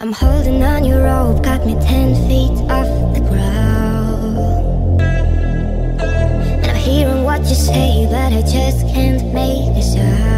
I'm holding on your rope, got me ten feet off the ground. And I'm hearing what you say, but I just can't make a sound.